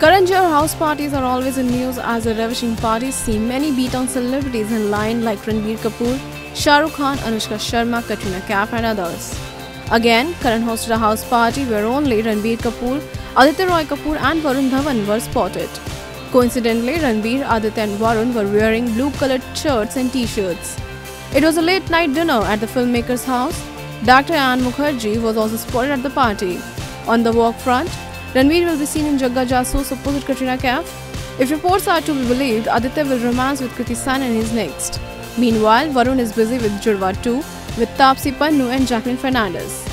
house parties are always in news as the ravishing parties see many B-town celebrities in line like Ranbir Kapoor, Shah Rukh Khan, Anushka Sharma, Katrina Kaif and others. Again, Karan hosted a house party where only Ranbir Kapoor, Aditya Roy Kapur and Varun Dhawan were spotted. Coincidentally, Ranbir, Aditya and Varun were wearing blue-colored shirts and t-shirts. It was a late-night dinner at the filmmaker's house. Dr. Ayan Mukherjee was also spotted at the party. On the walk front, Ranbir will be seen in Jagga Jasoos opposite Katrina Kaif. If reports are to be believed, Aditya will romance with Kriti Sanon in his next. Meanwhile, Varun is busy with Judwaa 2 with Taapsee Pannu and Jacqueline Fernandez.